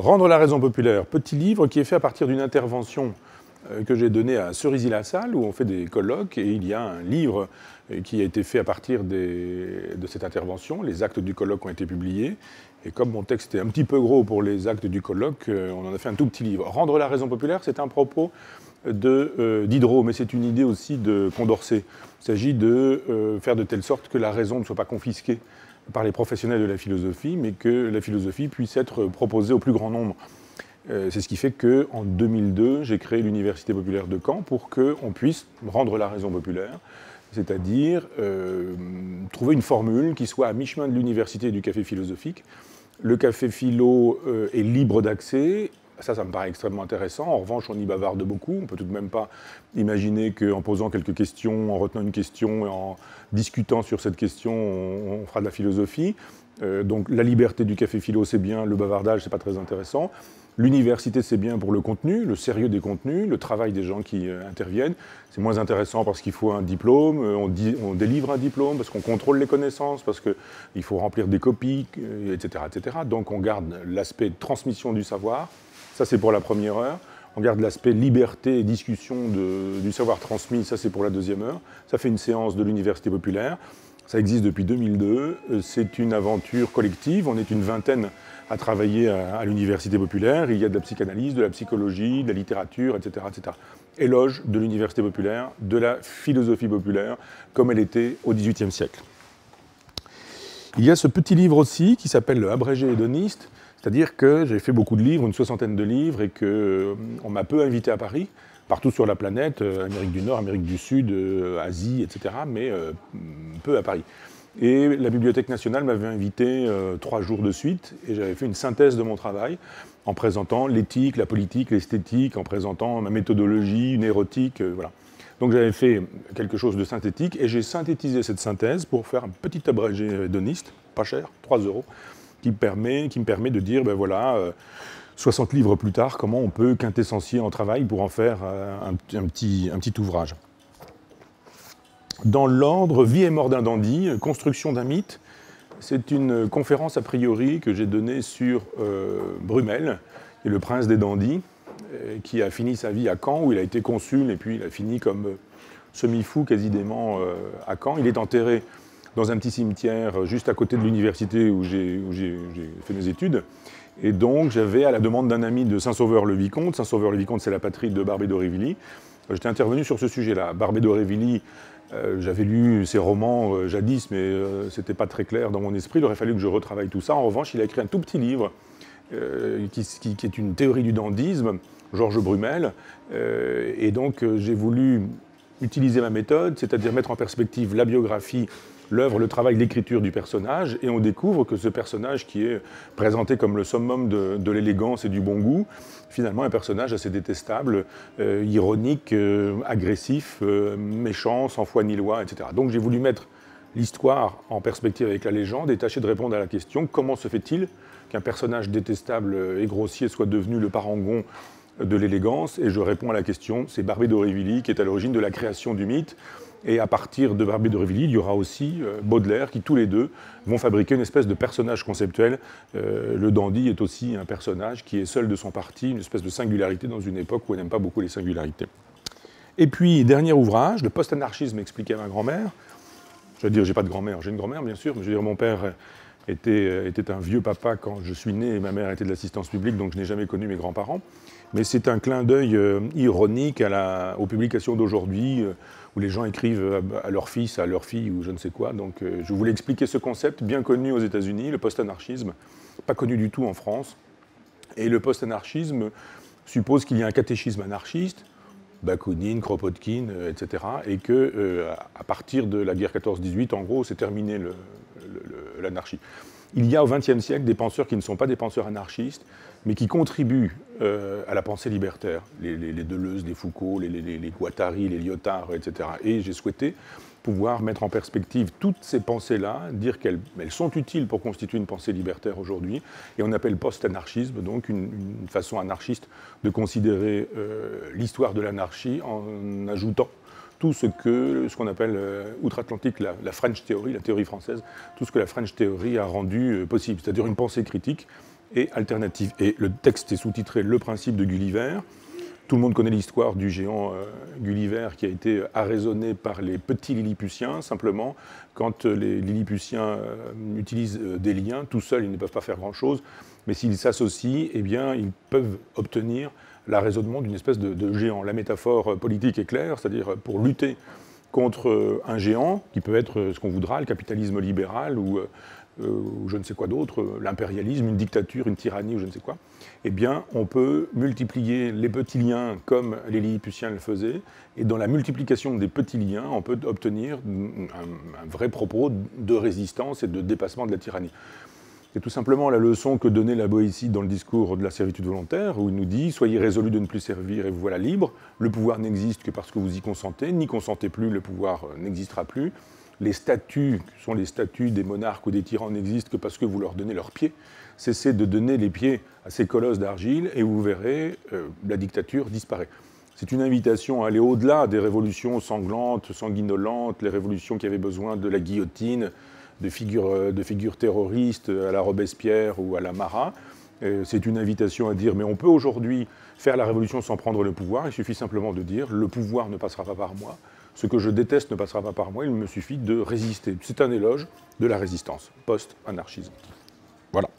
Rendre la raison populaire, petit livre qui est fait à partir d'une intervention euh, que j'ai donnée à Cerisy-la-Salle, où on fait des colloques, et il y a un livre euh, qui a été fait à partir de cette intervention. Les actes du colloque ont été publiés, et comme mon texte est un petit peu gros pour les actes du colloque, euh, on en a fait un tout petit livre. Rendre la raison populaire, c'est un propos de Diderot, mais c'est une idée aussi de Condorcet. Il s'agit de faire de telle sorte que la raison ne soit pas confisquée par les professionnels de la philosophie, mais que la philosophie puisse être proposée au plus grand nombre. Euh, c'est ce qui fait qu'en 2002, j'ai créé l'Université populaire de Caen pour qu'on puisse rendre la raison populaire, c'est-à-dire euh, trouver une formule qui soit à mi-chemin de l'université et du café philosophique. Le café philo euh, est libre d'accès ça, ça me paraît extrêmement intéressant. En revanche, on y bavarde beaucoup. On peut tout de même pas imaginer qu'en posant quelques questions, en retenant une question et en discutant sur cette question, on, fera de la philosophie. Euh, donc la liberté du café philo, c'est bien. Le bavardage, c'est pas très intéressant. L'université, c'est bien pour le contenu, le sérieux des contenus, le travail des gens qui euh, interviennent. C'est moins intéressant parce qu'il faut un diplôme, euh, on, délivre un diplôme, parce qu'on contrôle les connaissances, parce qu'il faut remplir des copies, etc., etc. Donc on garde l'aspect transmission du savoir, ça, c'est pour la première heure. On garde l'aspect liberté et discussion du savoir transmis, ça c'est pour la deuxième heure. Ça fait une séance de l'Université populaire. Ça existe depuis 2002. C'est une aventure collective. On est une vingtaine à travailler à, l'Université populaire. Il y a de la psychanalyse, de la psychologie, de la littérature, etc. etc. Éloge de l'Université populaire, de la philosophie populaire, comme elle était au XVIIIe siècle. Il y a ce petit livre aussi qui s'appelle Le abrégé hédoniste, c'est-à-dire que j'ai fait beaucoup de livres, une soixantaine de livres, et qu'on euh, m'a peu invité à Paris, partout sur la planète, euh, Amérique du Nord, Amérique du Sud, euh, Asie, etc., mais peu à Paris. Et la Bibliothèque nationale m'avait invité trois jours de suite, et j'avais fait une synthèse de mon travail en présentant l'éthique, la politique, l'esthétique, en présentant ma méthodologie, une érotique, voilà. Donc j'avais fait quelque chose de synthétique, et j'ai synthétisé cette synthèse pour faire un petit abrégé hédoniste, pas cher, 3 euros, qui, qui me permet de dire, ben voilà, 60 euh, livres plus tard, comment on peut quintessentier en travail pour en faire euh, un, petit, un petit ouvrage. Dans l'ordre Vie et mort d'un dandy, construction d'un mythe, c'est une conférence a priori que j'ai donnée sur euh, Brumel, et le prince des dandys, qui a fini sa vie à Caen, où il a été consul, et puis il a fini comme semi-fou quasiment à Caen. Il est enterré dans un petit cimetière juste à côté de l'université où j'ai fait mes études. Et donc j'avais, à la demande d'un ami de Saint-Sauveur-le-Vicomte, Saint-Sauveur-le-Vicomte c'est la patrie de Barbé d'Aurevilly, euh, j'étais intervenu sur ce sujet-là. Barbé d'Aurevilly, euh, j'avais lu ses romans euh, jadis, mais ce n'était pas très clair dans mon esprit, il aurait fallu que je retravaille tout ça. En revanche, il a écrit un tout petit livre qui, qui, est une théorie du dandysme, Georges Brumel, et donc j'ai voulu utiliser ma méthode, c'est-à-dire mettre en perspective la biographie l'œuvre, le travail, l'écriture du personnage, et on découvre que ce personnage qui est présenté comme le summum de, l'élégance et du bon goût, finalement un personnage assez détestable, euh, ironique, euh, agressif, euh, méchant, sans foi ni loi, etc. Donc j'ai voulu mettre l'histoire en perspective avec la légende et tâcher de répondre à la question comment se fait-il qu'un personnage détestable et grossier soit devenu le parangon de l'élégance? Et je réponds à la question, c'est Barbé d'Aurevilly qui est à l'origine de la création du mythe. Et à partir de Barbé de Révilly, il y aura aussi euh, Baudelaire qui, tous les deux, vont fabriquer une espèce de personnage conceptuel. Euh, le dandy est aussi un personnage qui est seul de son parti, une espèce de singularité dans une époque où on n'aime pas beaucoup les singularités. Et puis, dernier ouvrage, le post-anarchisme expliqué à ma grand-mère. Je veux dire, j'ai pas de grand-mère, j'ai une grand-mère bien sûr, mais je veux dire, mon père était, euh, était, un vieux papa quand je suis né et ma mère était de l'assistance publique, donc je n'ai jamais connu mes grands-parents. Mais c'est un clin d'œil ironique à la, aux publications d'aujourd'hui où les gens écrivent à leur fils, à leur fille ou je ne sais quoi. Donc euh, je voulais expliquer ce concept bien connu aux États-Unis, le post-anarchisme, pas connu du tout en France. Et le post-anarchisme suppose qu'il y a un catéchisme anarchiste, Bakounine, Kropotkin, euh, etc. Et que euh, à partir de la guerre 14-18, en gros, c'est terminé l'anarchie. Il y a au XXe siècle des penseurs qui ne sont pas des penseurs anarchistes, mais qui contribuent euh, à la pensée libertaire. Les, Deleuze, les Foucault, les, Guattari, les Lyotard, etc. Et j'ai souhaité pouvoir mettre en perspective toutes ces pensées-là, dire qu'elles sont utiles pour constituer une pensée libertaire aujourd'hui, et on appelle post-anarchisme, donc une, façon anarchiste de considérer euh, l'histoire de l'anarchie en ajoutant tout ce que ce qu'on appelle euh, outre-Atlantique la, French Theory, la théorie française, tout ce que la French Theory a rendu euh, possible, c'est-à-dire une pensée critique et alternative. Et le texte est sous-titré Le principe de Gulliver. Tout le monde connaît l'histoire du géant euh, Gulliver qui a été arraisonné par les petits Lilliputiens. Simplement, quand les Lilliputiens utilisent des liens, tout seuls, ils ne peuvent pas faire grand-chose. Mais s'ils s'associent, eh bien, ils peuvent obtenir l'arraisonnement d'une espèce de, géant. La métaphore politique est claire, c'est-à-dire pour lutter contre un géant, qui peut être ce qu'on voudra, le capitalisme libéral ou euh, je ne sais quoi d'autre, euh, l'impérialisme, une dictature, une tyrannie ou je ne sais quoi, eh bien, on peut multiplier les petits liens comme les Lilliputiens le faisaient, et dans la multiplication des petits liens, on peut obtenir un, vrai propos de résistance et de dépassement de la tyrannie. C'est tout simplement la leçon que donnait la Boétie dans le discours de la servitude volontaire, où il nous dit Soyez résolus de ne plus servir et vous voilà libre. Le pouvoir n'existe que parce que vous y consentez. N'y consentez plus, le pouvoir n'existera plus les statuts, qui sont les statuts des monarques ou des tyrans, n'existent que parce que vous leur donnez leurs pieds. Cessez de donner les pieds à ces colosses d'argile et vous verrez, euh, la dictature disparaît. C'est une invitation à aller au-delà des révolutions sanglantes, sanguinolentes, les révolutions qui avaient besoin de la guillotine, de figures, euh, de terroristes à la Robespierre ou à la Marat. C'est une invitation à dire, mais on peut aujourd'hui faire la révolution sans prendre le pouvoir, il suffit simplement de dire, le pouvoir ne passera pas par moi, ce que je déteste ne passera pas par moi, il me suffit de résister. C'est un éloge de la résistance post-anarchisme. Voilà.